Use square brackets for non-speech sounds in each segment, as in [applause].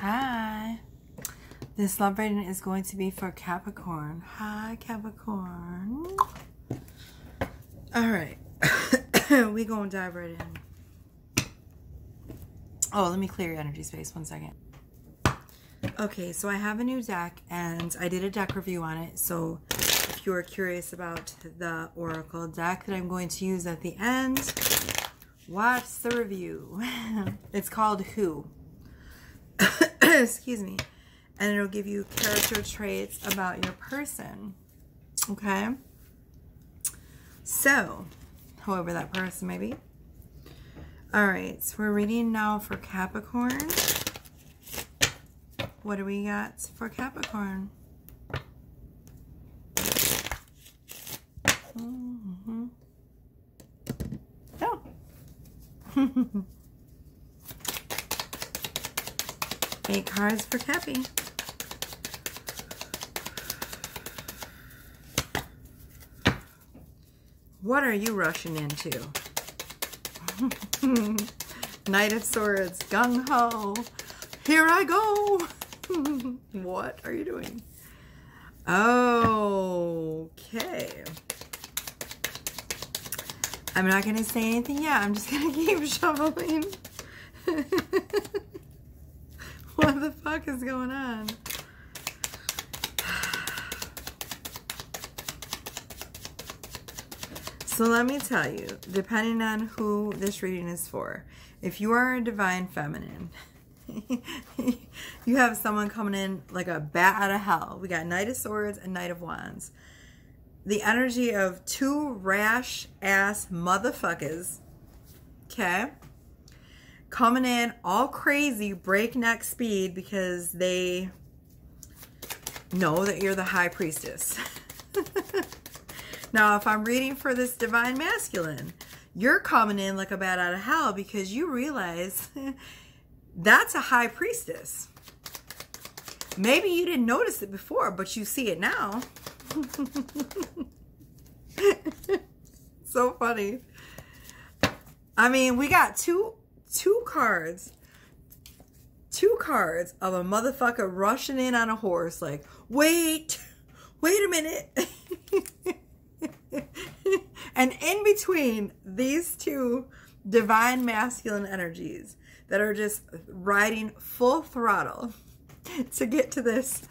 Hi. This love reading is going to be for Capricorn. Hi, Capricorn. All right. [coughs] we going to dive right in. Oh, let me clear your energy space. One second. Okay, so I have a new deck and I did a deck review on it. So if you are curious about the Oracle deck that I'm going to use at the end, watch the review. [laughs] it's called Who. [coughs] excuse me, and it'll give you character traits about your person. Okay? So, whoever that person may be. All right, so we're reading now for Capricorn. What do we got for Capricorn? Mm -hmm. Oh. [laughs] Eight cards for Cappy. What are you rushing into? [laughs] Knight of Swords, gung ho. Here I go. [laughs] what are you doing? Okay. I'm not going to say anything yet. I'm just going [laughs] to keep shoveling. Fuck is going on? So let me tell you, depending on who this reading is for, if you are a divine feminine, [laughs] you have someone coming in like a bat out of hell. We got Knight of Swords and Knight of Wands. The energy of two rash ass motherfuckers. Okay? Coming in all crazy, breakneck speed because they know that you're the high priestess. [laughs] now, if I'm reading for this divine masculine, you're coming in like a bat out of hell because you realize [laughs] that's a high priestess. Maybe you didn't notice it before, but you see it now. [laughs] so funny. I mean, we got two two cards, two cards of a motherfucker rushing in on a horse, like, wait, [laughs] wait a minute. [laughs] and in between these two divine masculine energies that are just riding full throttle [laughs] to get to this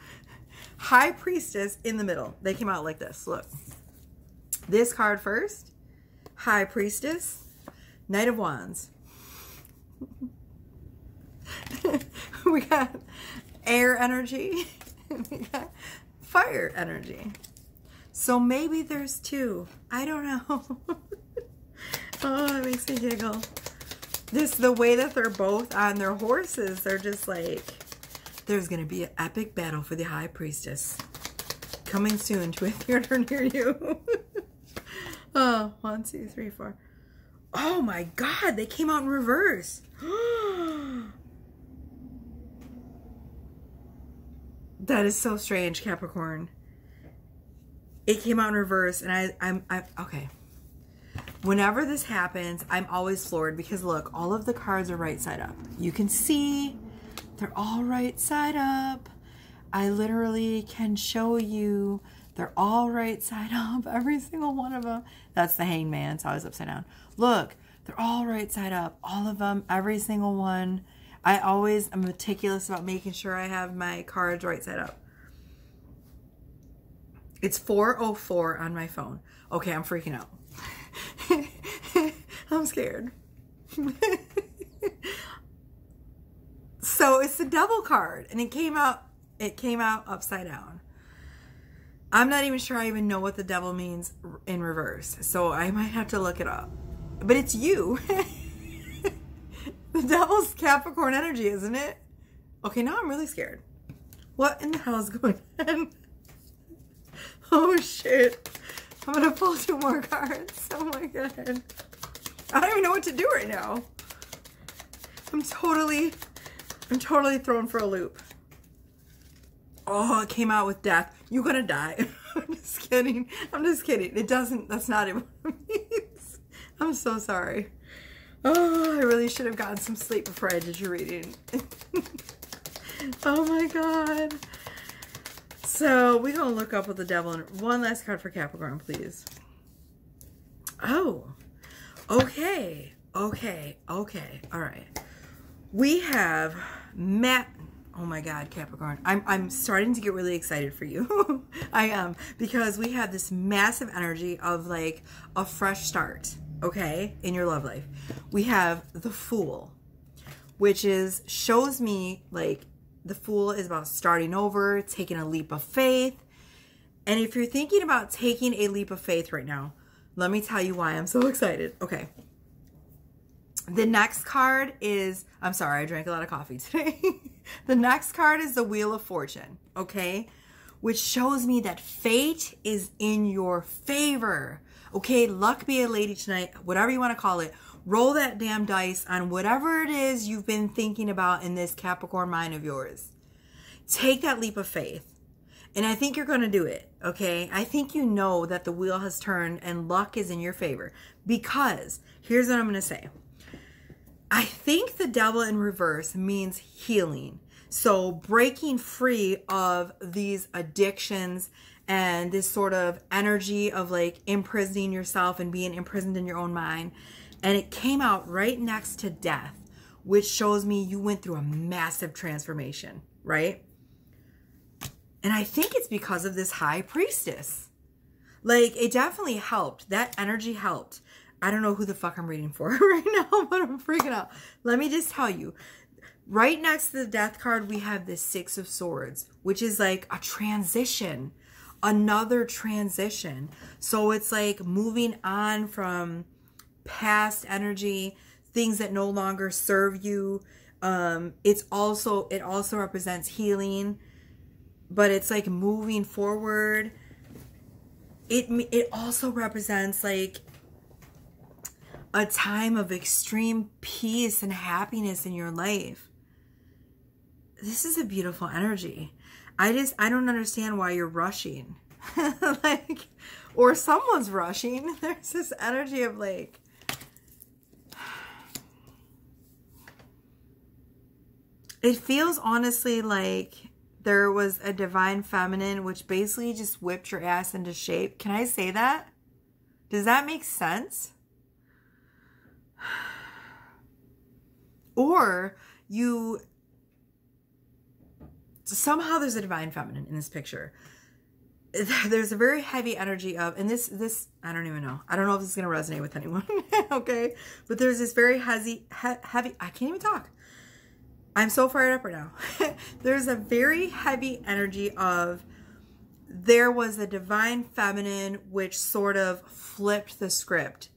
high priestess in the middle. They came out like this. Look. This card first, high priestess, knight of wands. [laughs] we got air energy. [laughs] we got fire energy. So maybe there's two. I don't know. [laughs] oh, it makes me giggle. This, the way that they're both on their horses, they're just like, there's going to be an epic battle for the High Priestess. Coming soon to a theater near you. oh, one, two, three, four. Oh my God, they came out in reverse. [gasps] that is so strange, Capricorn. It came out in reverse and I, I'm, I, okay. Whenever this happens, I'm always floored because look, all of the cards are right side up. You can see they're all right side up. I literally can show you they're all right side [laughs] up, every single one of them. That's the hangman, it's always upside down. Look, they're all right side up, all of them, every single one. I always am meticulous about making sure I have my cards right side up. It's 404 on my phone. Okay, I'm freaking out. [laughs] I'm scared. [laughs] so it's the devil card and it came out it came out upside down. I'm not even sure I even know what the devil means in reverse. So I might have to look it up. But it's you. [laughs] the devil's Capricorn energy, isn't it? Okay, now I'm really scared. What in the hell is going [laughs] on? oh shit. I'm gonna pull two more cards. Oh my god. I don't even know what to do right now. I'm totally, I'm totally thrown for a loop. Oh, it came out with death. You're gonna die. [laughs] I'm just kidding. I'm just kidding. It doesn't, that's not it. I'm so sorry. Oh, I really should have gotten some sleep before I did your reading. [laughs] oh my god. So we're gonna look up with the devil and one last card for Capricorn, please. Oh, okay, okay, okay. All right. We have Matt. Oh my God, Capricorn. I'm, I'm starting to get really excited for you. [laughs] I am. Because we have this massive energy of like a fresh start, okay, in your love life. We have the Fool, which is shows me like the Fool is about starting over, taking a leap of faith. And if you're thinking about taking a leap of faith right now, let me tell you why I'm so excited. Okay. The next card is, I'm sorry, I drank a lot of coffee today. [laughs] the next card is the Wheel of Fortune, okay? Which shows me that fate is in your favor. Okay, luck be a lady tonight, whatever you want to call it. Roll that damn dice on whatever it is you've been thinking about in this Capricorn mind of yours. Take that leap of faith. And I think you're going to do it, okay? I think you know that the wheel has turned and luck is in your favor. Because here's what I'm going to say I think the devil in reverse means healing. So breaking free of these addictions and this sort of energy of like imprisoning yourself and being imprisoned in your own mind and it came out right next to death, which shows me you went through a massive transformation, right? And I think it's because of this high priestess. Like, it definitely helped. That energy helped. I don't know who the fuck I'm reading for [laughs] right now, but I'm freaking out. Let me just tell you. Right next to the death card, we have the Six of Swords, which is like a transition, another transition. So it's like moving on from past energy, things that no longer serve you. Um, it's also it also represents healing, but it's like moving forward. It it also represents like a time of extreme peace and happiness in your life. This is a beautiful energy. I just I don't understand why you're rushing. [laughs] like or someone's rushing. [laughs] There's this energy of like It feels honestly like there was a divine feminine which basically just whipped your ass into shape. Can I say that? Does that make sense? Or you somehow there's a divine feminine in this picture. [laughs] There's a very heavy energy of, and this, this, I don't even know. I don't know if this is going to resonate with anyone. [laughs] okay. But there's this very heavy, heavy, I can't even talk. I'm so fired up right now. [laughs] There's a very heavy energy of there was a divine feminine which sort of flipped the script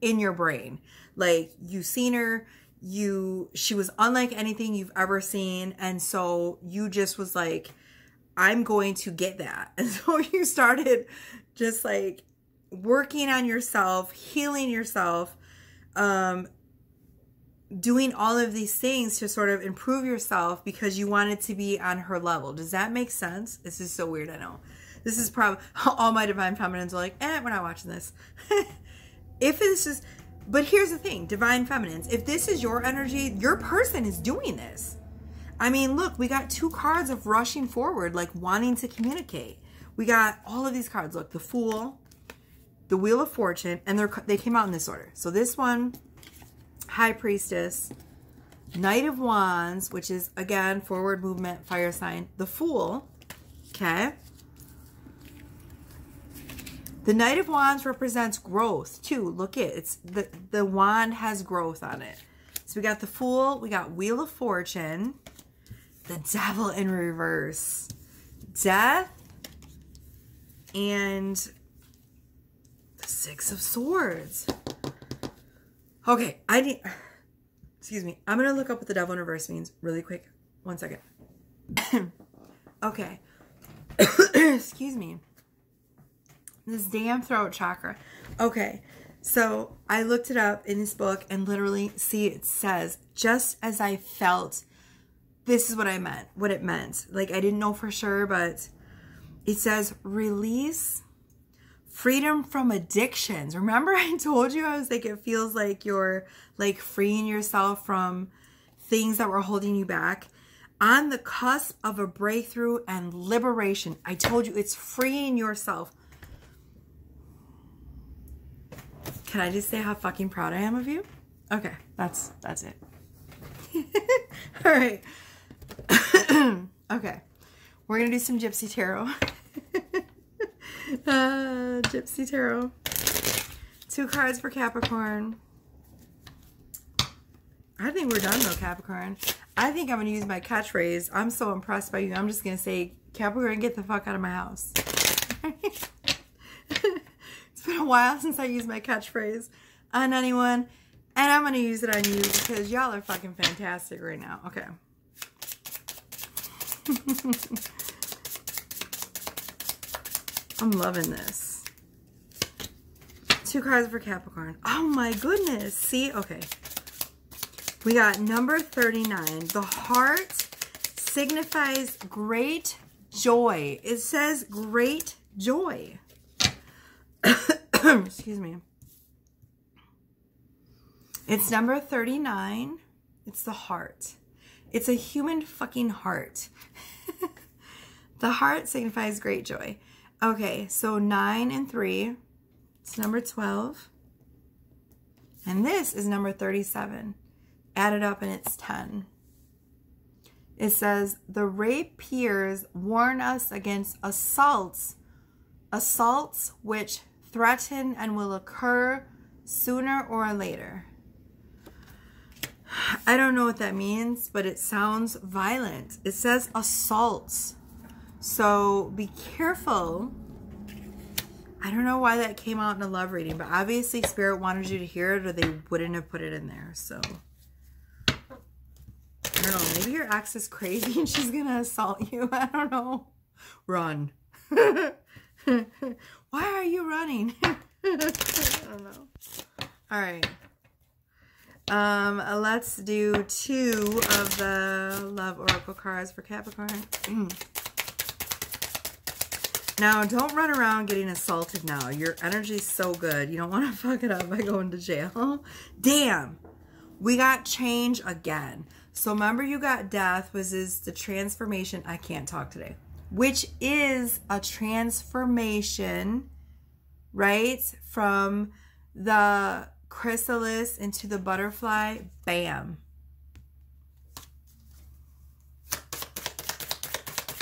in your brain. Like you seen her, you she was unlike anything you've ever seen and so you just was like I'm going to get that. [laughs] And so you started just like working on yourself, healing yourself, um, doing all of these things to sort of improve yourself because you wanted to be on her level. Does that make sense? This is so weird, I know. This is probably [laughs] all my divine feminines are like, eh, we're not watching this. [laughs] if this is, but here's the thing divine feminines, if this is your energy, your person is doing this. I mean, look, we got two cards of rushing forward, like wanting to communicate. We got all of these cards. Look, the Fool, the Wheel of Fortune, and they're they came out in this order. So this one High Priestess, Knight of Wands, which is, again, forward movement, fire sign, the Fool, okay? The Knight of Wands represents growth, too. Look it, it's the, the wand has growth on it. So we got the Fool, we got Wheel of Fortune, the Devil in reverse, Death, and the Six of Swords. Okay, I need. Excuse me. I'm gonna look up what the devil in reverse means really quick. One second. [coughs] okay. [coughs] excuse me. This damn throat chakra. Okay. So I looked it up in this book and literally see it says just as I felt this is what I meant, what it meant. Like I didn't know for sure, but it says release freedom from addictions. Remember [laughs] I told you I was like it feels like you're like freeing yourself from things that were holding you back. on the cusp of a breakthrough and liberation. I told you it's freeing yourself. Can I just say how fucking proud I am of you? Okay, that's that's it. [laughs] All right. [coughs] okay. We're going to do some Gypsy Tarot. [laughs] uh, Gypsy Tarot. Two cards for Capricorn. I think we're done though, Capricorn. I think I'm going to use my catchphrase. I'm so impressed by you. I'm just going to say, Capricorn, get the fuck out of my house. [laughs] been a while since I used my catchphrase on anyone. And I'm going to use it on you because y'all are fucking fantastic right now. Okay. [laughs] I'm loving this. Two cards for Capricorn. Oh my goodness. See? Okay. We got number 39. The heart signifies great joy. It says great joy. [coughs] [coughs] Excuse me. It's number 39. It's the heart. It's a human fucking heart. [laughs] the heart signifies great joy. Okay, so 9 and 3. It's number 12. And this is number 37 added up and it's 10. It says, the rapiers warn us against assaults, assaults which threaten and will occur sooner or later. [sighs] I don't know what that means, but it sounds violent. It says assaults. So be careful. I don't know why that came out in a love reading, but obviously Spirit wanted you to hear it or they wouldn't have put it in there. So I don't know. Maybe your ex is crazy and she's going to assault you. [laughs] I don't know. Run. [laughs] Why are you running? [laughs] I don't know. All right. Um, let's do two of the Love Oracle cards for Capricorn. now, don't run around getting assaulted now. Your energy's so good. You don't want to [laughs] fuck it up by going to jail. Damn. We got change again. So remember you got death was is the transformation. I can't talk today. Which is a transformation, right? From the chrysalis into the butterfly. Bam.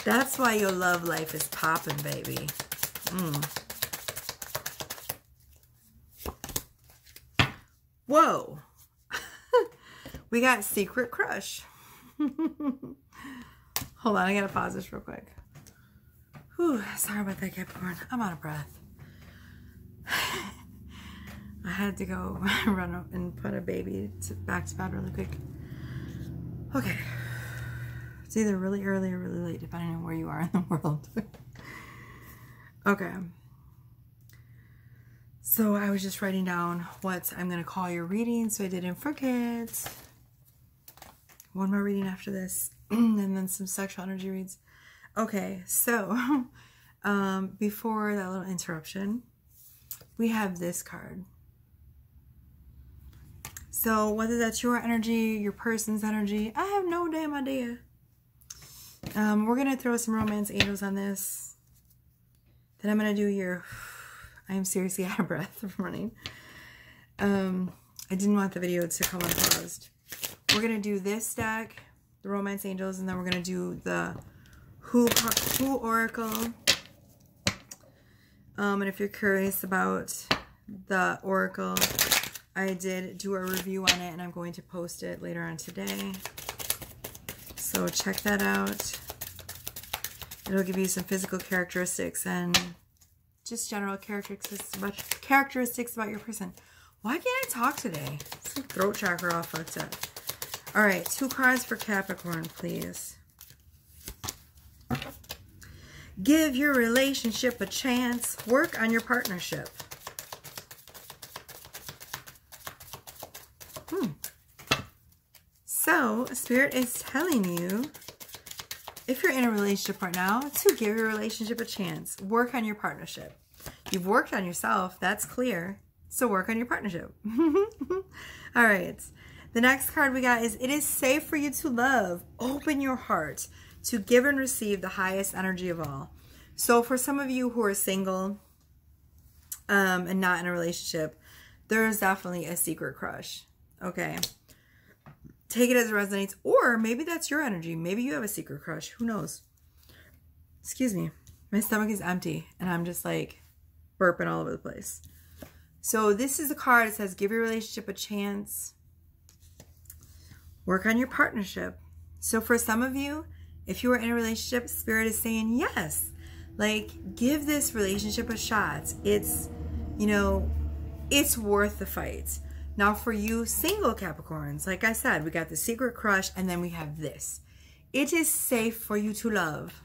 That's why your love life is popping, baby. Mm. Whoa. [laughs] We got Secret Crush. [laughs] Hold on, I gotta pause this real quick. Whew, sorry about that, Capricorn. I'm out of breath. [sighs] I had to go [laughs] run up and put a baby to, back to bed really quick. Okay. It's either really early or really late, depending on where you are in the [laughs] world. okay. So I was just writing down what I'm going to call your reading so I didn't forget one more reading after this, [clears throat] and then some sexual energy reads. Okay, so [laughs] um, before that little interruption, we have this card. So whether that's your energy, your person's energy, I have no damn idea. Um, we're going to throw some romance angels on this. Then I'm going to do your... [sighs] I am seriously [laughs] out of breath from running. Um, I didn't want the video to come unpaused. We're going to do this deck, the Romance Angels, and then we're going to do the Who, Who Oracle. Um, and if you're curious about the Oracle, I did do a review on it, and I'm going to post it later on today. So check that out. It'll give you some physical characteristics and just general characteristics about, characteristics about your person. Why can't I talk today? It's throat chakra all fucked up. All right, two cards for Capricorn, please. Give your relationship a chance. Work on your partnership. Hmm. So, Spirit is telling you, if you're in a relationship right now, to give your relationship a chance. Work on your partnership. You've worked on yourself. That's clear. So work on your partnership. [laughs] All right. The next card we got is It is safe for you to love. Open your heart to give and receive the highest energy of all. So for some of you who are single um, and not in a relationship, there is definitely a secret crush. Okay. Take it as it resonates. Or maybe that's your energy. Maybe you have a secret crush. Who knows? Excuse me. My stomach is empty and I'm just like burping all over the place. So this is a card that says give your relationship a chance. Work on your partnership. So for some of you, if you are in a relationship, spirit is saying yes. Like give this relationship a shot. It's, you know, it's worth the fight. Now for you single Capricorns, like I said, we got the secret crush and then we have this. It is safe for you to love.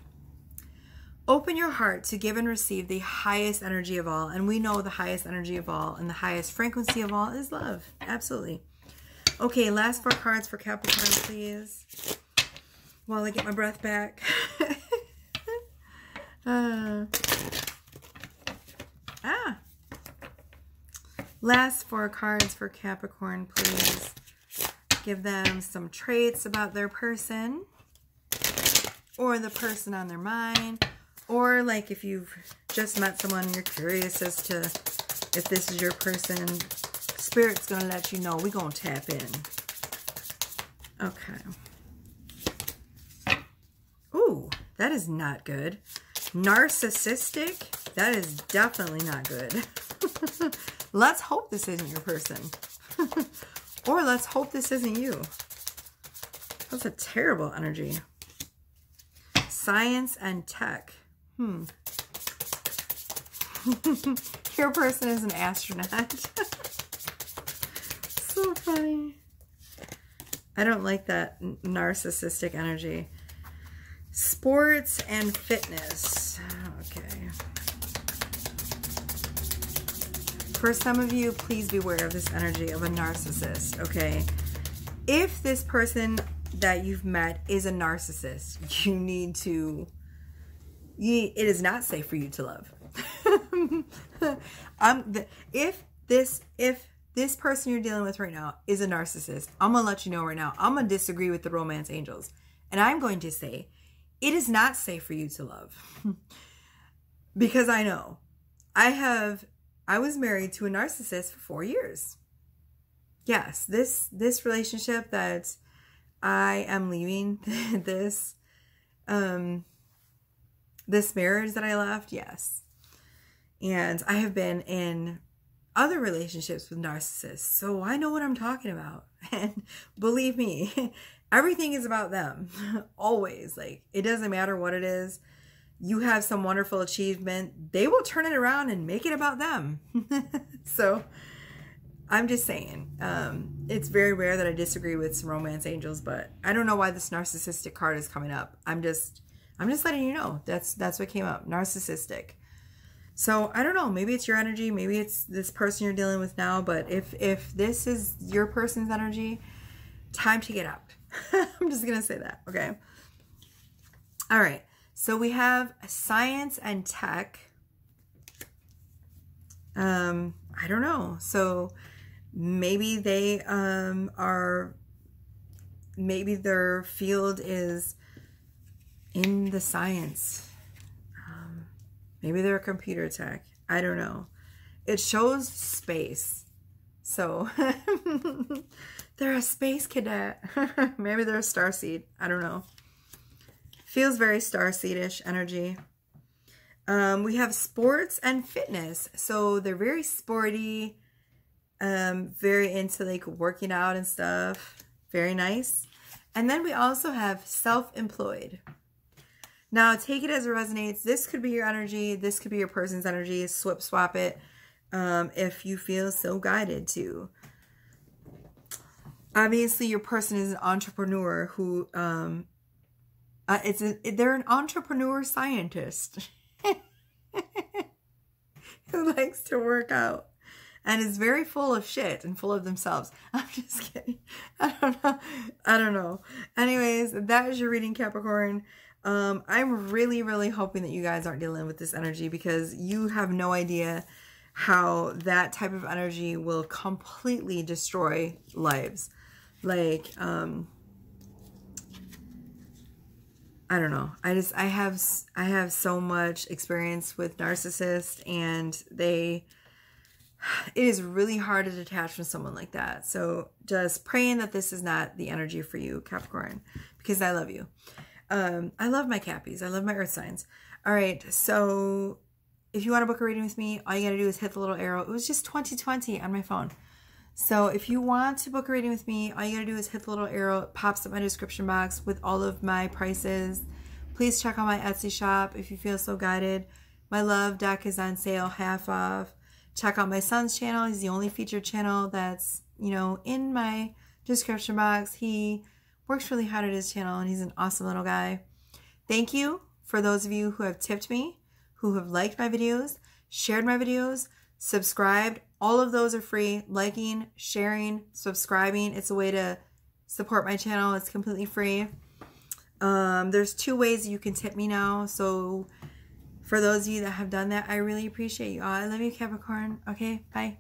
Open your heart to give and receive the highest energy of all. And we know the highest energy of all and the highest frequency of all is love. Absolutely. Okay, last four cards for Capricorn, please. While I get my breath back. [laughs] uh, ah. Last four cards for Capricorn, please. Give them some traits about their person or the person on their mind or like if you've just met someone you're curious as to if this is your person, Spirit's going to let you know. We're going to tap in. Okay. That is not good. Narcissistic? That is definitely not good. [laughs] let's hope this isn't your person. [laughs] or let's hope this isn't you. That's a terrible energy. Science and tech. Hmm. [laughs] Your person is an astronaut. so funny. I don't like that narcissistic energy. Sports and fitness. Ah, okay. For some of you, please beware of this energy of a narcissist, okay? If this person that you've met is a narcissist, [laughs] you need to you, it is not safe for you to love. [laughs] I'm if this if this person you're dealing with right now is a narcissist, I'm gonna let you know right now. I'm gonna disagree with the romance angels, and I'm going to say it is not safe for you to love [laughs] because I know I have I was married to a narcissist for four years. Yes, this this relationship that I am leaving [laughs] this um this marriage that I left, yes. And I have been in other relationships with narcissists, so I know what I'm talking about. [laughs] And believe me, everything is about them. [laughs] Always. Like, it doesn't matter what it is. You have some wonderful achievement, they will turn it around and make it about them. [laughs] so, I'm just saying, um, it's very rare that I disagree with some romance angels, but I don't know why this narcissistic card is coming up. I'm just I'm just letting you know. That's that's what came up. Narcissistic. So I don't know. Maybe it's your energy. Maybe it's this person you're dealing with now. But if if this is your person's energy, time to get out. [laughs] I'm just gonna say that. Okay. All right. So we have science and tech. Um, I don't know. So maybe they um are maybe their field is in the science. Um, maybe they're a computer tech. I don't know. It shows space. So [laughs] they're a space cadet. [laughs] maybe they're a starseed. I don't know. Feels very starseedish energy. Um, we have sports and fitness. So they're very sporty, um, very into like working out and stuff. Very nice. And then we also have self-employed. Now, take it as it resonates. This could be your energy. This could be your person's energy. Swip swap it um, if you feel so guided to. Obviously, your person is an entrepreneur who, um, uh, it's a, they're an entrepreneur scientist [laughs] who likes to work out and is very full of shit and full of themselves. [laughs] I'm just kidding. I don't know. I don't know. Anyways, that is your reading, Capricorn. Um, I'm really, really hoping that you guys aren't dealing with this energy because you have no idea how that type of energy will completely destroy lives. Like, um, I don't know. I just I have I have so much experience with narcissists and they it is really hard to detach from someone like that. So just praying that this is not the energy for you, Capricorn, because I love you. Um, I love my Cappies. I love my earth signs. All right. So if you want to book a reading with me, all you got to do is hit the little arrow. It was just 2020 on my phone. So if you want to book a reading with me, all you got to do is hit the little arrow. It pops up my description box with all of my prices. Please check out my Etsy shop if you feel so guided. My love deck is on sale, half off check out my son's channel. He's the only featured channel that's, you know, in my description box. He works really hard at his channel and he's an awesome little guy. Thank you for those of you who have tipped me, who have liked my videos, shared my videos, subscribed. All of those are free. Liking, sharing, subscribing. It's a way to support my channel. It's completely free. Um, there's two ways you can tip me now. So for those of you that have done that, I really appreciate you all. I love you, Capricorn. Okay, bye.